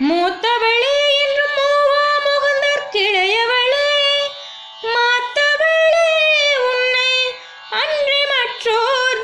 மூத்தவளே என்றும் மூவா முகந்தர் கிளையவளே. மாத்தவளே உன்னை அன்றி மற்றோர்